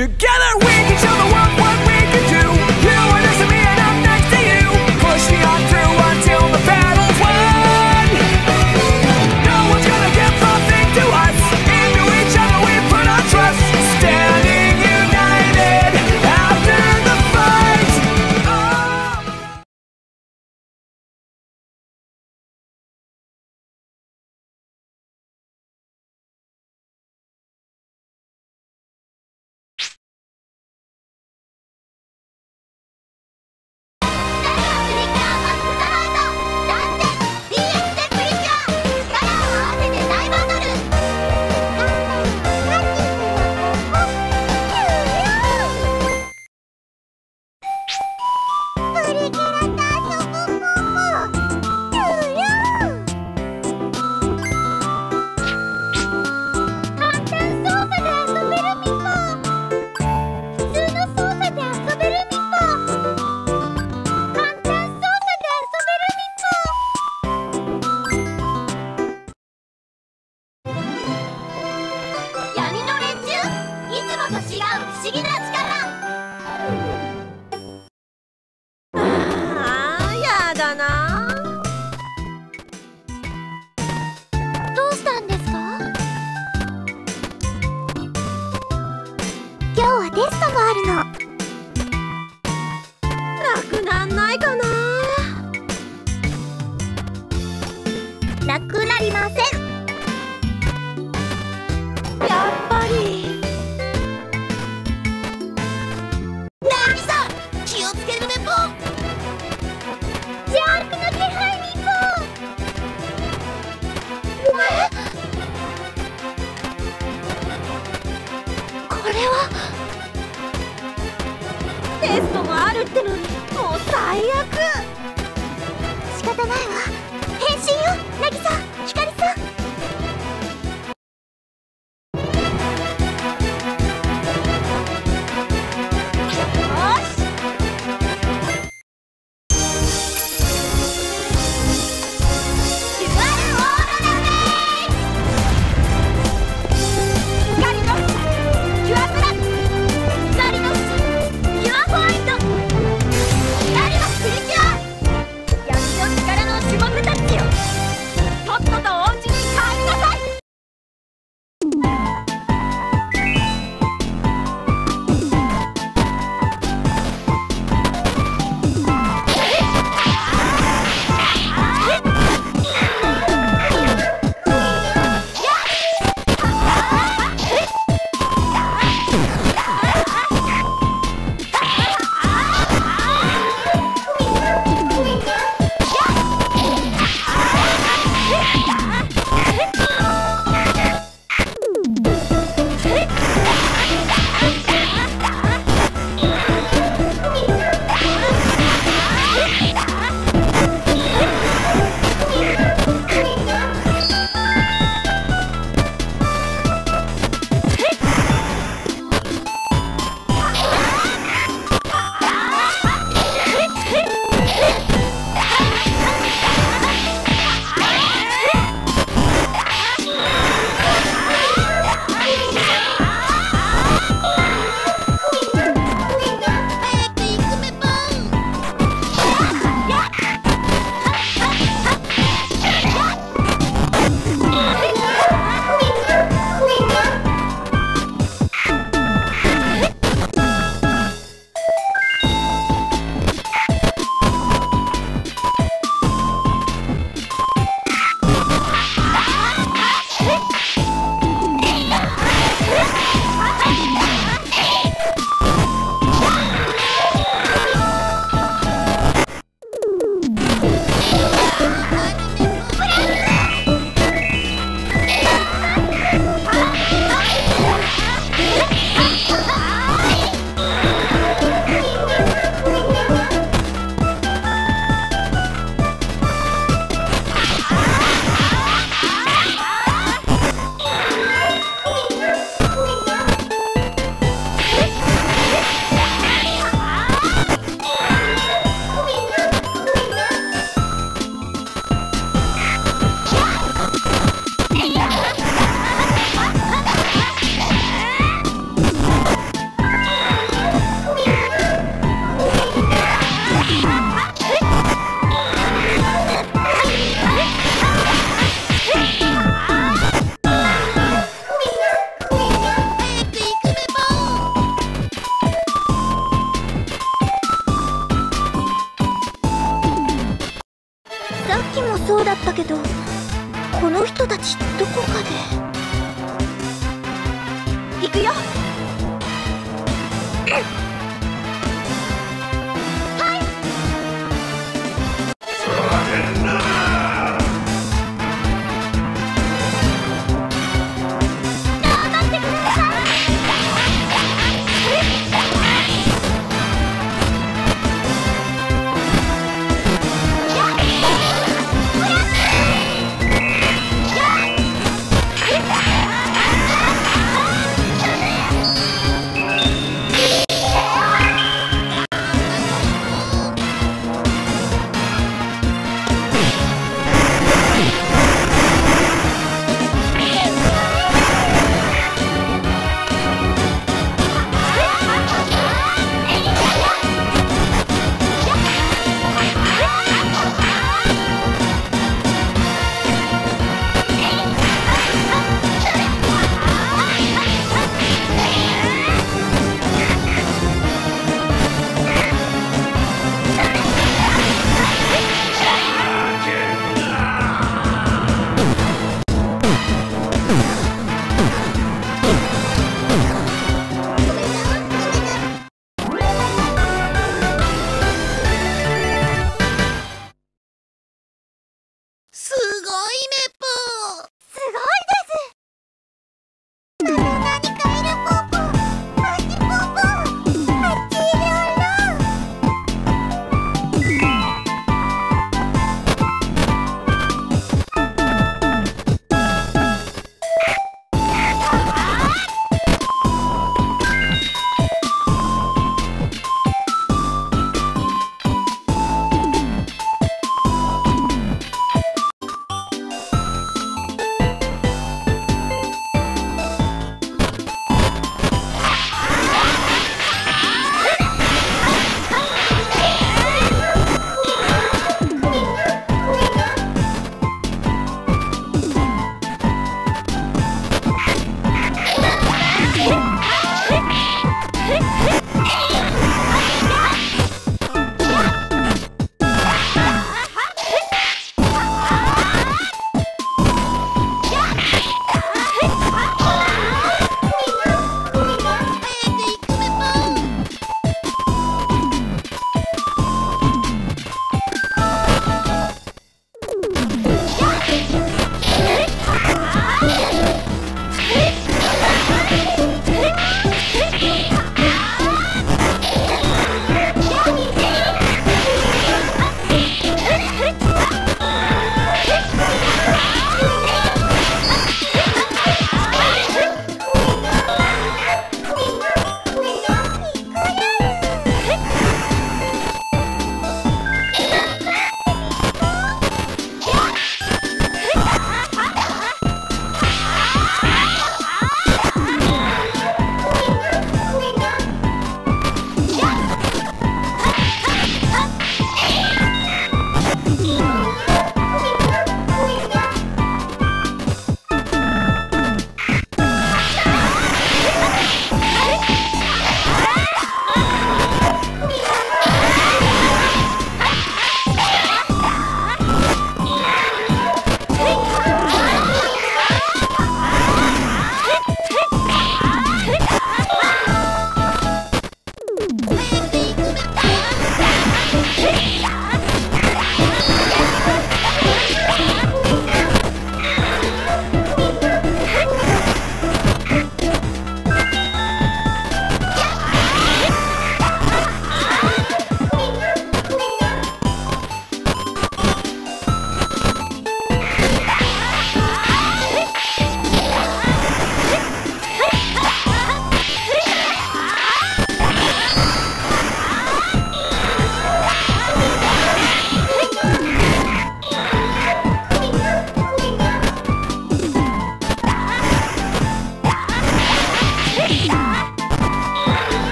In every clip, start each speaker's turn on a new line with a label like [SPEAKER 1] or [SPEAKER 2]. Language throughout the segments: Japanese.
[SPEAKER 1] Together we can show the world what
[SPEAKER 2] る
[SPEAKER 3] ってのもう最悪。
[SPEAKER 2] 仕方ないわ。変身よ渚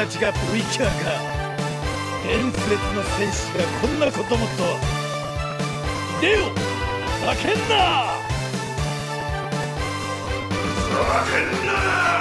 [SPEAKER 2] たちが V キュアか。伝説の戦士がこんなこともと。はでよ叫んな。叫んな。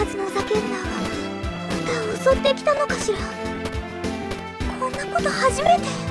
[SPEAKER 4] はずのザケルナーがまた襲ってきたのかしらこんなこと初めて。